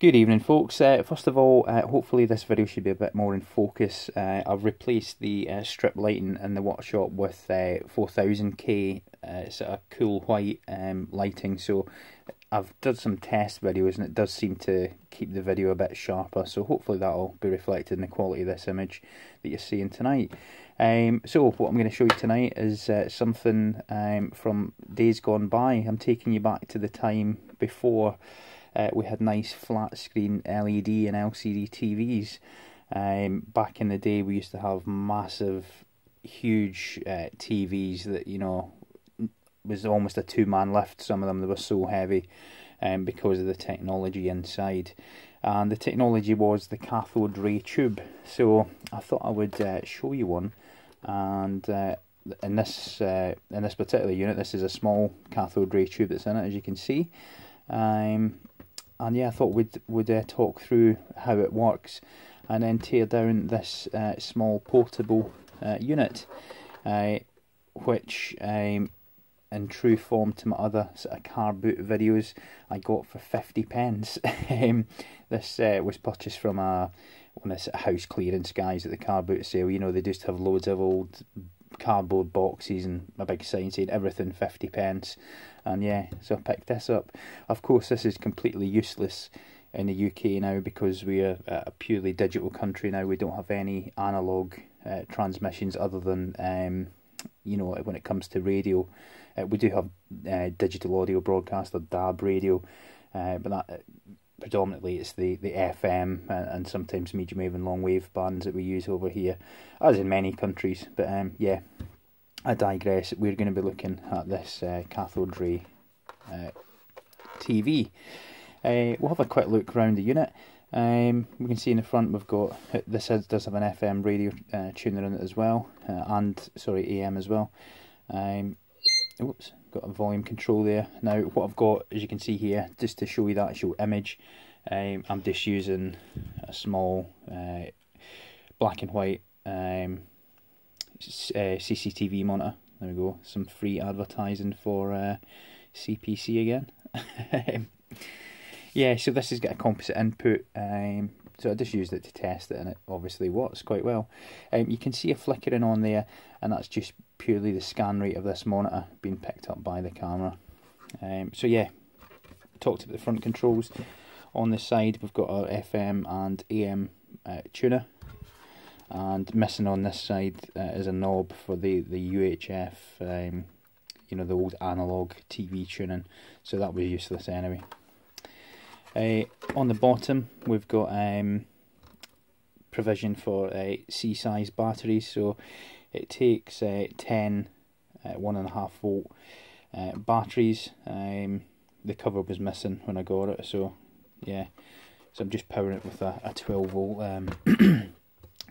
Good evening folks, uh, first of all uh, hopefully this video should be a bit more in focus. Uh, I've replaced the uh, strip lighting in the workshop with 4000k uh, sort of cool white um, lighting so I've done some test videos and it does seem to keep the video a bit sharper so hopefully that'll be reflected in the quality of this image that you're seeing tonight. Um, so what I'm going to show you tonight is uh, something um, from days gone by. I'm taking you back to the time before uh, we had nice flat screen LED and LCD TVs. Um, back in the day, we used to have massive, huge uh, TVs that you know was almost a two man lift. Some of them they were so heavy, um, because of the technology inside. And the technology was the cathode ray tube. So I thought I would uh, show you one. And uh, in this uh, in this particular unit, this is a small cathode ray tube that's in it, as you can see. Um, and yeah, I thought we'd would uh, talk through how it works, and then tear down this uh, small portable uh, unit, uh, which um, in true form to my other sort of car boot videos, I got for fifty pence. um, this uh, was purchased from a one of the house clearance guys at the car boot sale. You know, they just have loads of old cardboard boxes and a big sign saying everything 50 pence. And yeah so I picked this up. Of course this is completely useless in the UK now because we are a purely digital country now. We don't have any analog uh, transmissions other than um, you know when it comes to radio. Uh, we do have uh, digital audio broadcast or DAB radio. Uh, but that predominantly it's the, the FM and, and sometimes medium wave and long wave bands that we use over here, as in many countries. But um, yeah, I digress. We're going to be looking at this uh, cathode ray uh, TV. Uh, we'll have a quick look around the unit. Um, we can see in the front we've got this has, does have an FM radio uh, tuner in it as well, uh, and sorry AM as well. Um, oops, got a volume control there. Now what I've got, as you can see here, just to show you that actual image, um, I'm just using a small uh, black and white um, uh, CCTV monitor. There we go, some free advertising for uh, CPC again. yeah, so this has got a composite input. Um, so I just used it to test it and it obviously works quite well. Um, you can see a flickering on there and that's just purely the scan rate of this monitor being picked up by the camera. Um, so yeah, talked about the front controls. On this side we've got our FM and AM uh, tuner and missing on this side uh, is a knob for the, the UHF, um, you know the old analog TV tuning, so that was useless anyway. On the bottom, we've got um, provision for uh, C-size batteries, so it takes uh, 10 uh, 1.5 volt uh, batteries. Um, the cover was missing when I got it, so yeah. So I'm just powering it with a, a 12 volt um,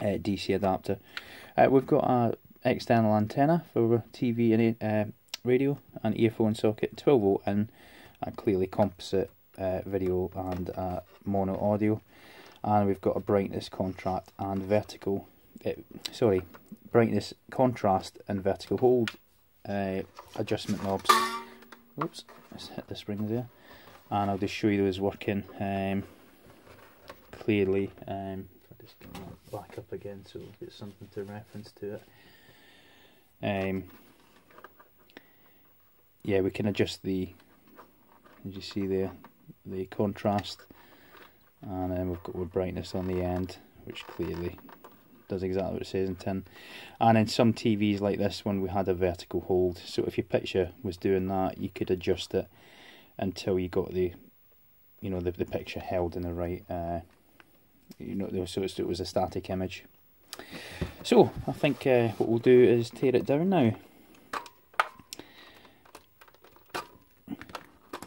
DC adapter. We've got a external antenna for TV and radio, an earphone socket, 12 volt, and a clearly composite uh, video and uh, mono audio. And we've got a brightness contrast and vertical uh, sorry brightness contrast and vertical hold uh, adjustment knobs. Oops let's hit the springs there and I'll just show you those working um, clearly um, if I just back up again so we'll get something to reference to it. Um, yeah we can adjust the as you see there the contrast. And then we've got our brightness on the end which clearly does exactly what it says in tin and in some TVs like this one we had a vertical hold. So if your picture was doing that you could adjust it until you got the you know the, the picture held in the right uh, you know so it was a static image. So I think uh, what we'll do is tear it down now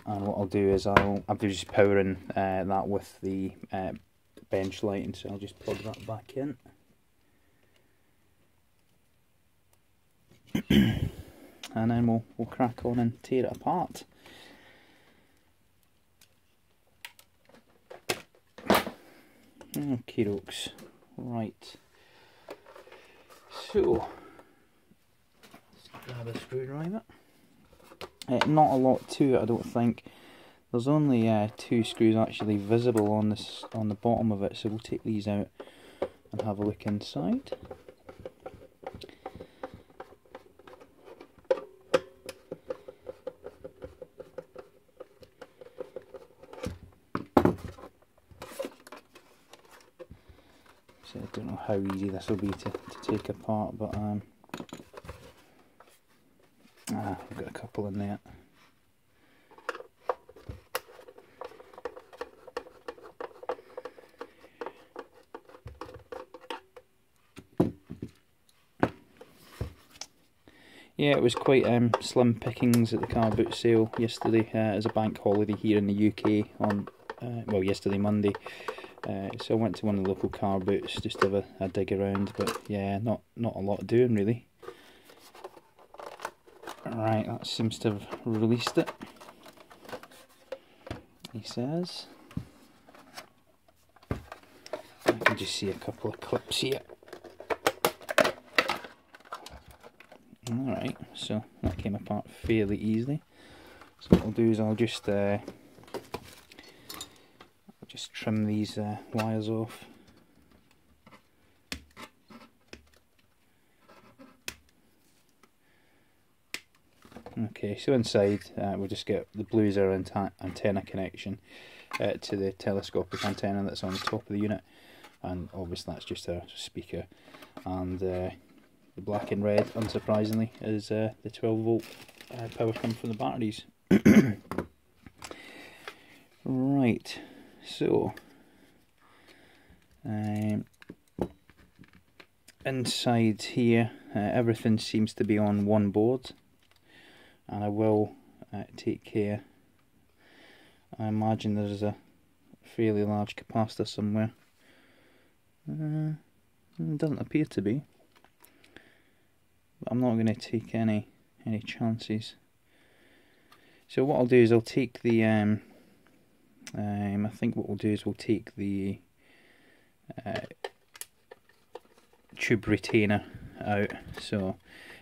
and what I'll do is I'll I'm just powering uh, that with the uh, bench lighting so I'll just plug that back in. And then we'll, we'll crack on and tear it apart. Okay dokes. Right. So let's grab a screwdriver uh, not a lot to it, I don't think. there's only uh, two screws actually visible on this on the bottom of it, so we'll take these out and have a look inside. So I don't know how easy this will be to, to take apart, but um, ah, I've got a couple in there. Yeah, it was quite um, slim pickings at the car boot sale yesterday uh, as a bank holiday here in the UK on, uh, well, yesterday Monday. Uh, so I went to one of the local car boots just to have a, a dig around, but yeah, not, not a lot doing really. Seems to have released it. He says. I can just see a couple of clips here. Alright, so that came apart fairly easily. So what I'll do is I'll just uh, just trim these uh, wires off. Okay, so inside uh, we'll just get the Blueser antenna connection uh, to the telescopic antenna that's on the top of the unit. And obviously that's just a speaker. And uh, the black and red, unsurprisingly, is uh, the 12 volt uh, power coming from the batteries. right, so um, inside here, uh, everything seems to be on one board, and I will uh, take care. I imagine there's a fairly large capacitor somewhere. Uh, it doesn't appear to be. I'm not going to take any any chances. So what I'll do is I'll take the um, um I think what we'll do is we'll take the uh, tube retainer out. So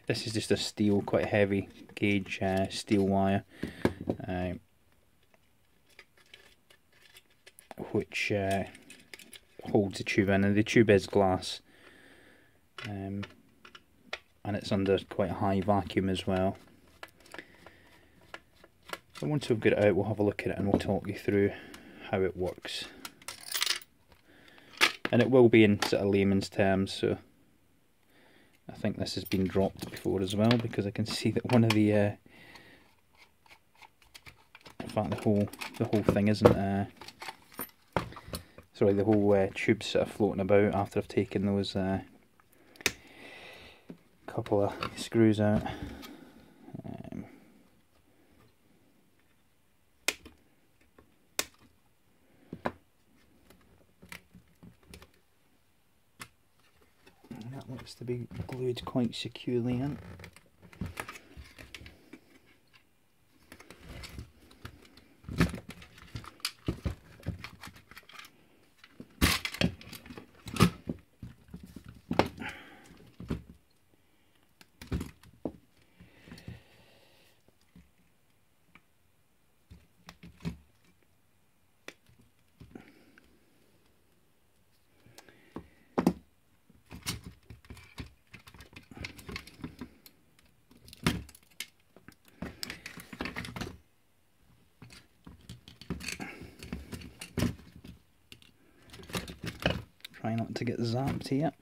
this is just a steel, quite heavy gauge uh, steel wire, uh, which uh, holds the tube in, and the tube is glass. Um, and it's under quite a high vacuum as well. So once we've got it out we'll have a look at it and we'll talk you through how it works. And it will be in sort of layman's terms so I think this has been dropped before as well because I can see that one of the uh, in fact the whole the whole thing isn't uh, sorry the whole uh, tube's sort of floating about after I've taken those uh, couple of screws out. Um, that looks to be glued quite securely in. Try not to get zapped here.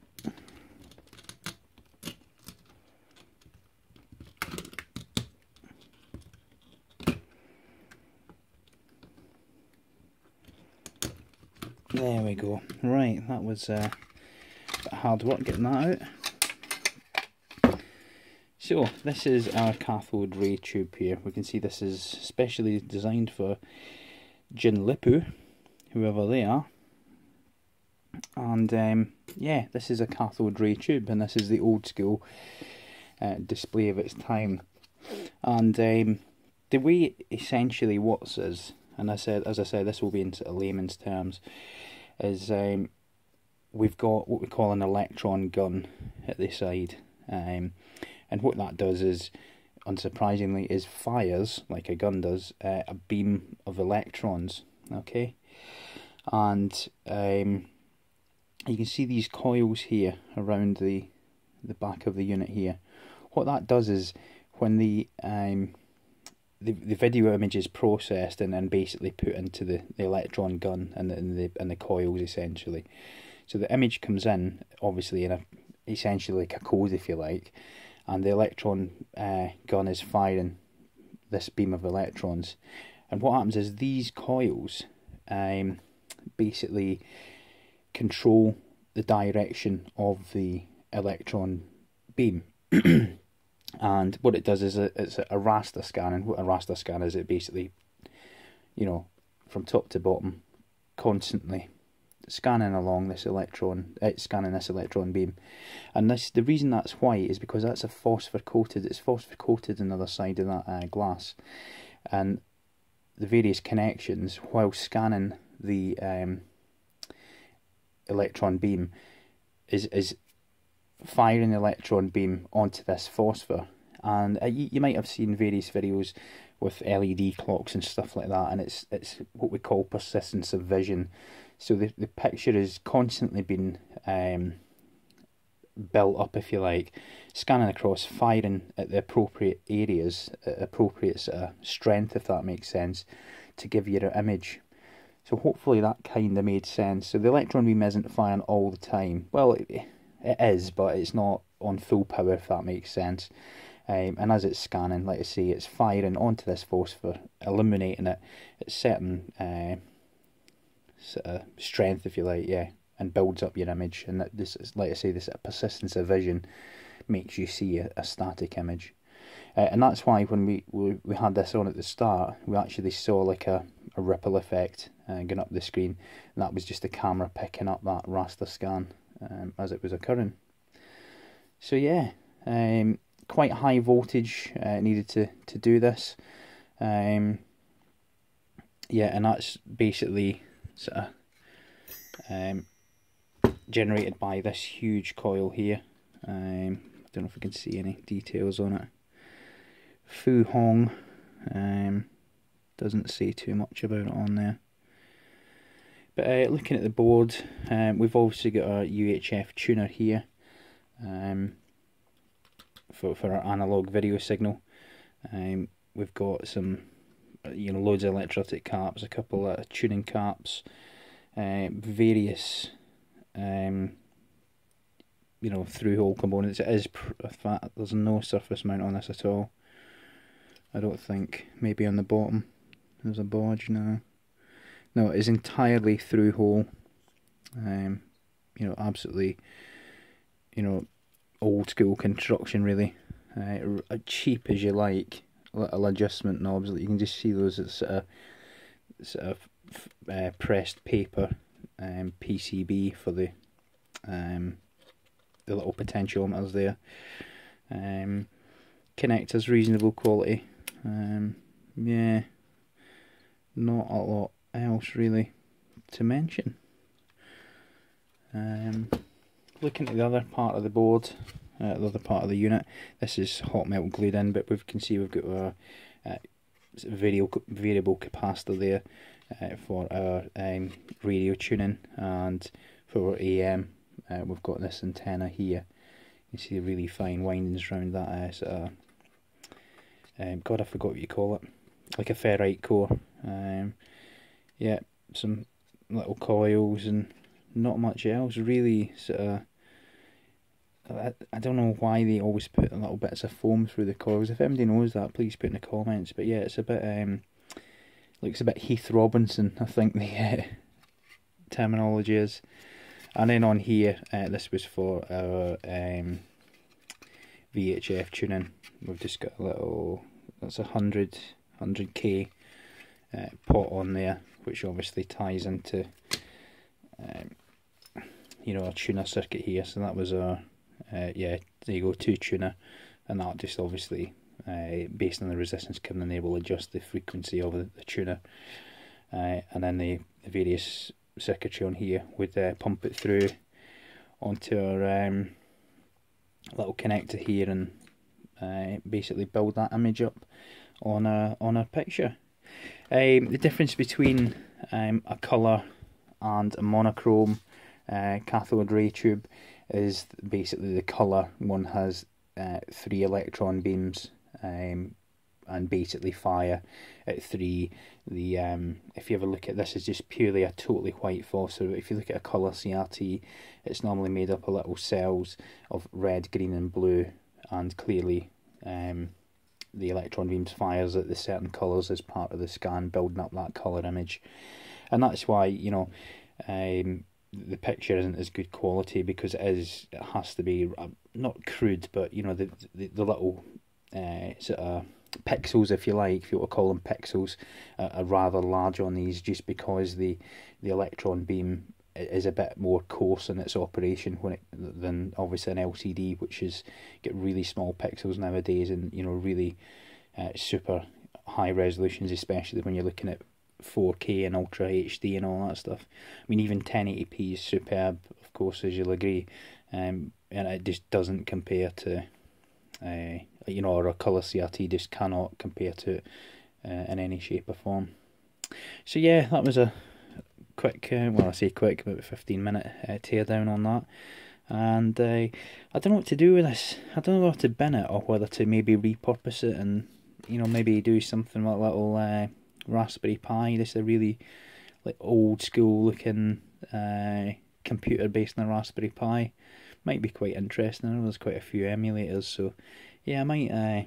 There we go. Right, that was uh, hard work getting that out. So, this is our cathode ray tube here. We can see this is specially designed for Jinlipu, whoever they are and um, yeah this is a cathode ray tube and this is the old school uh, display of its time and um, the way essentially what is and I said as I said this will be in sort of layman's terms is um, we've got what we call an electron gun at the side um, and what that does is unsurprisingly, is fires, like a gun does, uh, a beam of electrons, okay? And um, you can see these coils here around the, the back of the unit here. What that does is, when the um, the, the video image is processed and then basically put into the, the electron gun and the, and the and the coils essentially. So the image comes in obviously in a essentially like a code if you like, and the electron uh, gun is firing this beam of electrons. And what happens is these coils um, basically control the direction of the electron beam. and what it does is a, it's a raster scan, and what a raster scan is, it basically, you know, from top to bottom, constantly scanning along this electron, uh, scanning this electron beam, and this the reason that's white is because that's a phosphor coated. It's phosphor coated on the other side of that uh, glass, and the various connections while scanning the um, electron beam is is firing the electron beam onto this phosphor. And uh, you, you might have seen various videos with LED clocks and stuff like that, and it's it's what we call persistence of vision. So the the picture is constantly being um, built up, if you like, scanning across, firing at the appropriate areas, at appropriate uh, strength, if that makes sense, to give you an image. So hopefully that kind of made sense. So the electron beam isn't firing all the time. Well, it, it is, but it's not on full power, if that makes sense. Um, and as it's scanning, like I say, it's firing onto this phosphor, illuminating it at certain uh, sort of strength, if you like, yeah, and builds up your image. And that this, is, like I say, this persistence of vision makes you see a, a static image. Uh, and that's why when we, we we had this on at the start, we actually saw like a, a ripple effect uh, going up the screen, and that was just the camera picking up that raster scan um, as it was occurring. So yeah, um, quite high voltage uh, needed to, to do this. Um, yeah, and that's basically sort of um, generated by this huge coil here. Um, I don't know if we can see any details on it. Fu Hong um, doesn't say too much about it on there. But uh, looking at the board, um, we've obviously got our UHF tuner here um, for, for our analog video signal. Um, we've got some, you know, loads of electrolytic caps, a couple of tuning caps, uh, various, um, you know, through-hole components. It is, there's no surface mount on this at all. I don't think. Maybe on the bottom. There's a bodge now. No, it is entirely through hole. Um, you know, absolutely, you know, old school construction really. Uh, cheap as you like, little adjustment knobs. that You can just see those as sort of, sort of uh, pressed paper um, PCB for the um, the little potentiometers there. Um, connectors reasonable quality. Um, yeah, not a lot else really to mention. Um, looking at the other part of the board, uh, the other part of the unit, this is hot melt glued in, but we can see we've got a, variable, variable capacitor there uh, for our um, radio tuning and for AM uh, we've got this antenna here. You see the really fine windings around that uh, sort um, God I forgot what you call it, like a ferrite core. Um, yeah, some little coils and not much else really. Sort of, I, I don't know why they always put a little bits of foam through the coils. If anybody knows that, please put in the comments. But yeah, it's a bit um, looks a bit Heath Robinson. I think the uh, terminology is. And then on here, uh, this was for our um, VHF tuning. We've just got a little. That's a hundred hundred k uh, pot on there which obviously ties into um, you know a tuner circuit here. So that was a uh, yeah there you go two tuner and that just obviously uh, based on the resistance can enable adjust the frequency of the, the tuner uh, and then the, the, various circuitry on here would uh, pump it through onto our um, little connector here and uh, basically build that image up on a on a picture. Um, the difference between um, a colour and a monochrome uh, cathode ray tube is basically the colour one has uh, three electron beams um, and basically fire at three. The um, if you ever look at this, is just purely a totally white phosphor. If you look at a colour CRT, it's normally made up of little cells of red, green, and blue, and clearly um, the electron beams fires at the certain colours as part of the scan, building up that colour image, and that's why you know. Um, the picture isn't as good quality because it is it has to be uh, not crude but you know the the, the little uh, sort of pixels, if you like, if you want to call them pixels, uh, are rather large on these just because the the electron beam is a bit more coarse in its operation when it than obviously an LCD, which is get really small pixels nowadays and you know really uh, super high resolutions, especially when you're looking at 4K and Ultra HD and all that stuff. I mean, even 1080p is superb, of course, as you'll agree, um, and it just doesn't compare to uh, you know, or a colour CRT just cannot compare to it uh, in any shape or form. So yeah, that was a quick, uh, well I say quick, about 15 minute uh, teardown on that. And uh, I don't know what to do with this. I don't know whether to bin it or whether to maybe repurpose it and, you know, maybe do something like a little uh, Raspberry Pi. This is a really like old school looking uh, computer based on a Raspberry Pi. Might be quite interesting. I know there's quite a few emulators, so yeah, I might uh,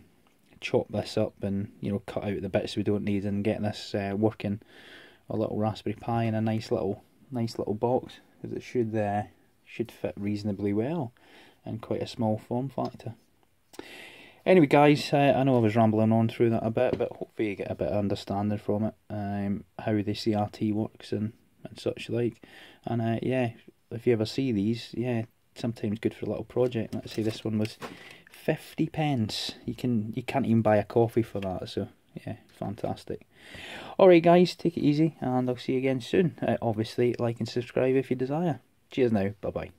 chop this up and you know cut out the bits we don't need and get this uh, working. A little Raspberry Pi in a nice little nice little box because it should uh, should fit reasonably well and quite a small form factor. Anyway, guys, uh, I know I was rambling on through that a bit, but hopefully you get a bit of understanding from it, um, how the CRT works and, and such like. And uh, yeah, if you ever see these, yeah, sometimes good for a little project. Let's say this one was 50 pence. You can you can't even buy a coffee for that. So yeah, fantastic. Alright guys, take it easy and I'll see you again soon. Uh, obviously like and subscribe if you desire. Cheers now. Bye bye.